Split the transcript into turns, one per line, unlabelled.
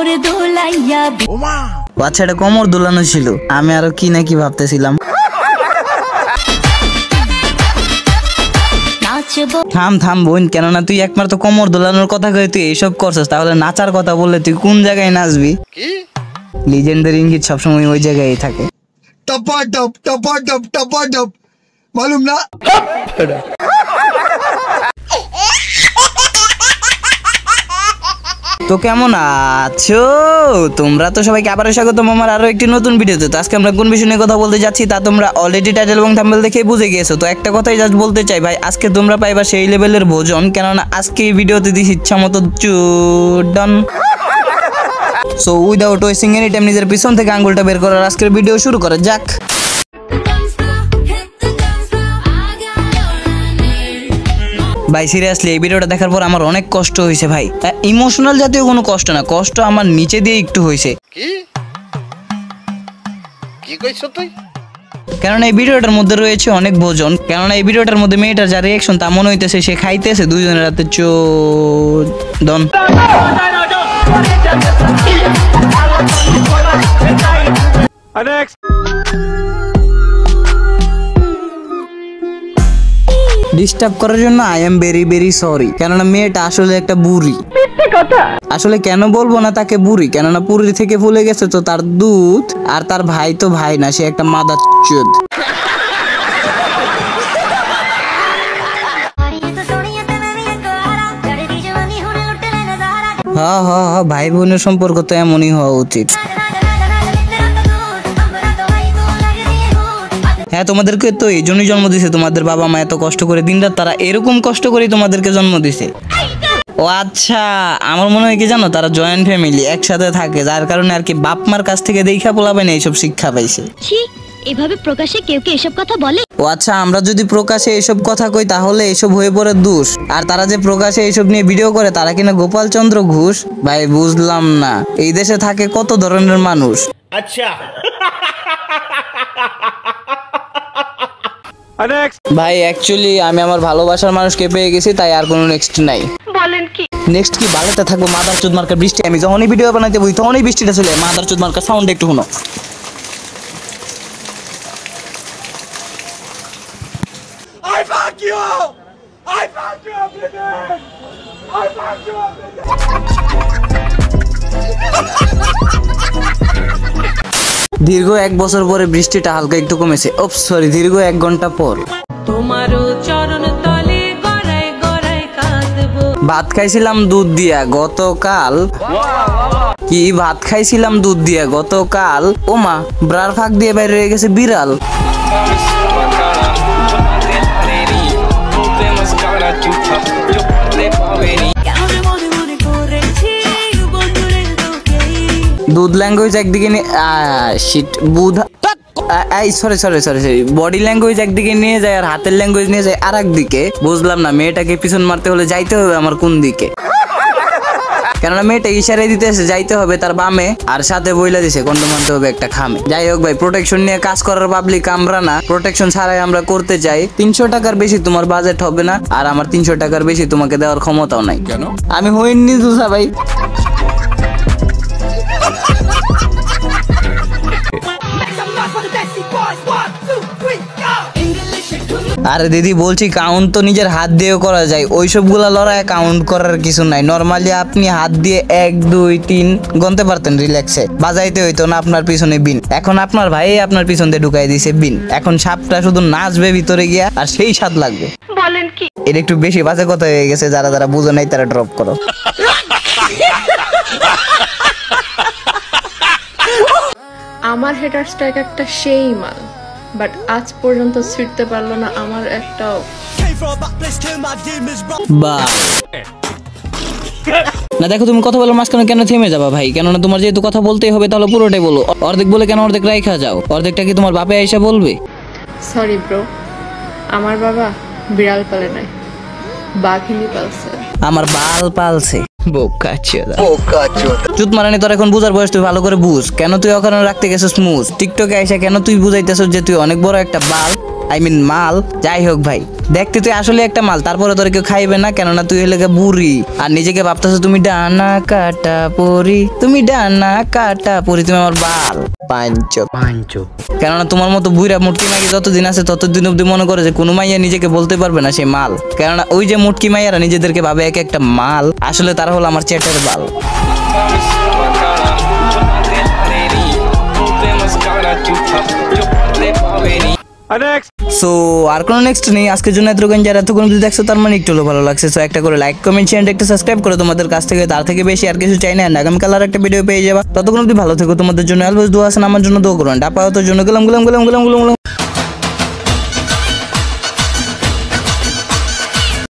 কোমর
বাচ্চাটা কোমর দোলানো ছিল। আমি আরও কি নাকি ভাবতেছিলাম। থাম থাম বোন কেননা তুই একমাত্র কোমর দোলানোর কথা কয়ে তুই এইসব করছিস। তাহলে নাচার কথা বললে তুই কোন জায়গায় নাচবি? লিজেন্ডের ইঙ্গিত সবসময় ওই জায়গায় থাকে।
টপা টপ টপা টপ টপা টপ মালুম না? হ্যাঁ।
তো কেমন আছো? তোমরা তো সবাইকে আবার স্বাগতম আমার আরও একটি নতুন ভিডিওতে। তো আজকে আমরা কোন বিষয় নিয়ে কথা বলতে যাচ্ছি তা তোমরা অলরেডি টাইটেল এবং থাম্বেল দেখে বুঝে গিয়েছো তো একটা কথাই জাস্ট বলতে চাই ভাই, আজকে তোমরা পাইবা সেই লেভেলের ভোজন, কেননা আজকে এই ভিডিওতে দিস ইচ্ছা মতো চুডন। So without wasting any time নিজের পিছন থেকে আঙ্গুলটা বের করার আজকের ভিডিও শুরু করা যাক। ভাই সিরিয়াসলি এই ভিডিওটা দেখার পর আমার অনেক কষ্ট হয়েছে ভাই। ইমোশনাল জাতীয় কোনো কষ্ট না কষ্ট আমার নিচে দিয়ে একটু হয়েছে
কি? কি কইছ তুই?
কেননা এই ভিডিওটার মধ্যে রয়েছে অনেক ভোজন। কেননা এই ভিডিওটার মধ্যে মেয়েটার যা রিয়েকশন তা মনে হইতেছে সে খাইতেছে দুইজনের রাতে চো দন ডিস্টার্ব করার জন্য I am very very sorry কেননা মেয়েটা আসলে একটা বুড়ি। আসলে কেন বলব না তাকে বুড়ি? কেননা পুরী থেকে ফুলে গেছে তো তার দুধ আর তার ভাই তো ভাই না সে একটা মাদার চোদ। হ হ হ ভাই বোনের সম্পর্ক তো এমনই হওয়া উচিত। হ্যাঁ তোমাদেরকে তো এই জন্যই জন্ম দিছে। তোমাদের বাবা মা এত কষ্ট করে দিনরাত তারা এরকম কষ্ট করেই তোমাদেরকে জন্ম দিছে। ও আচ্ছা আমার মনে হয় কি জানো তারা জয়েন্ট ফ্যামিলি একসাথে থাকে। যার কারণে আর কি বাপ মার কাছ থেকে দেখা পোলাবে না এইসব শিক্ষা পাইছে।
এভাবে প্রকাশে কেউ কি এসব কথা বলে?
ও আচ্ছা আমরা যদি প্রকাশে এসব কথা কই তাহলে এইসব হয়ে পড়ে দোষ। আর তারা যে প্রকাশে এইসব নিয়ে ভিডিও করে তারা কিনা গোপাল চন্দ্র ঘোষ? ভাই বুঝলাম না। এই দেশে থাকে কত ধরনের মানুষ? ভাই অ্যাকচুয়ালি আমি আমার ভালোবাসার মানুষকে পেয়ে গেছি তাই আর কোনো নেক্সট নাই।
বলেন কি?
নেক্সট কি? বাড়িতে থাকব মাদার চুদ মার্কার বৃষ্টি। আমি যখনই ভিডিও বানাইতে বই তখনই বৃষ্টিটা চলে মাদার চুদ মার্কার সাউন্ড একটু শুনো।
I
দীর্ঘ এক বছর পরে বৃষ্টিটা হালকা একটু কমেছে। ওপ সরি দীর্ঘ এক ঘণ্টা পর।
তোমারও চরণ তলে গড়াই গড়াই কাঁদবো।
ভাত খাইছিলাম দুধ দিয়া গতকাল। কি ভাত খাইছিলাম দুধ দিয়া গতকাল? ওমা ব্রার ফাঁক দিয়ে বাইরে রয়ে গেছে বিড়াল। দুধ ল্যাঙ্গুয়েজ একদিকে শিট বুধ এই sorry sorry sorry sorry body language একদিকে নিয়ে যায় আর হাতের ল্যাঙ্গুয়েজ নিয়ে যায় আর একদিকে বুঝলাম না মেয়েটাকে পিছন মারতে হলে যাইতে হবে আমার কোন দিকে। কেননা মেয়েটা ইশারাই দিতেছে যাইতে হবে তার বামে আর সাথে বইলা দিছে কন্ড মানতে হবে একটা খামে। যাই হোক ভাই প্রোটেকশন নিয়ে কাজ করার পাবলিক আমরা না। প্রোটেকশন ছাড়াই আমরা করতে চাই। তিনশো টাকার বেশি তোমার বাজেট হবে না আর আমার তিনশো টাকার বেশি তোমাকে দেওয়ার ক্ষমতাও নাই। কেন? আমি হইনি দুসা ভাই। আরে দিদি বলছি কাউন্ট তো নিজের হাত দিয়েও করা যায়। ওইসবগুলা লড়াই কাউন্ট করার কিছু নাই। নর্মালি আপনি হাত দিয়ে এক দুই তিন গনতে পারতেন রিল্যাক্সে বাজাইতে হইতো না আপনার পিছনে বিন। এখন আপনার ভাই আপনার পিছন দিয়ে ঢুকাই দিছে বিন। এখন সাপটা শুধু নাচবে ভিতরে গিয়া আর সেই স্বাদ লাগবে।
বলেন কি?
এটা একটু বেশি বাজে কথা হয়ে গেছে যারা যারা বুঝো নাই তারা ড্রপ করো।
আমার হেটার স্ট্রাইক একটা সেই মাল। বাট আজ পর্যন্ত ছিটতে পারল না আমার একটাও
বা না দেখো তুমি কথা বলো মাঝখানে কেন থেমে যাবা ভাই? কেননা তোমার যেহেতু কথা বলতেই হবে তাহলে পুরোটাই বলো। অর্ধেক বলে কেন অর্ধেক রাইখা যাও? অর্ধেকটা কি তোমার বাপে এসে বলবে?
সরি ব্রো আমার বাবা বিড়াল পালে নাই। বাঘিনী পালছে।
আমার বাল পালছে। চুত মারানি তোর এখন বুঝার বয়স তুই ভালো করে বুঝ। কেন তুই ওখানে রাখতে গেছিস মুজ? টিকটকে আইসা কেন তুই বুঝাইতেছ যে তুই অনেক বড় একটা বাল? আই মিন মাল। যাই হোক ভাই দেখতে তুই আসলে একটা মাল। তারপরে তোর কেউ খাইবে না কেননা তুই হলে বুড়ি। আর নিজেকে ভাবতেছো তুমি ডানা কাটা পরি। তুমি ডানা কাটা পরি তুমি আমার বাল। পাঞ্চ। পাঞ্চ। কেননা তোমার মতো বুড়া মুটকি মাইয়া যতদিন আছে ততদিন অব্দি মনে করে যে কোনো মাইয়া নিজেকে বলতে পারবে না সে মাল। কেননা ওই যে মুটকি মাইয়ারা নিজেদেরকে ভাবে এক একটা মাল আসলে তারা হলো আমার চেটের বাল। সো আর কোনো নেক্সট নেই। আজকের জন্য এতটুকুন যারা এতক্ষণ যদি দেখছ, তার মানে একটু ভালো লাগছে। সো একটা করে লাইক কমেন্ট চ্যানেল একটা সাবস্ক্রাইব করো তোমাদের কাছ থেকে। তার থেকে বেশি আর কিছু চাই না। আগামীকাল আর একটা ভিডিও পেয়ে যাবা। ততক্ষণ অব্দি ভালো থেকো। তোমাদের জন্য অলওয়েজ দোয়া আসেন আমার জন্য দোয়া করুন ডাপা হতো জন্য গেলাম গেলাম গেলাম গেলাম গেলাম।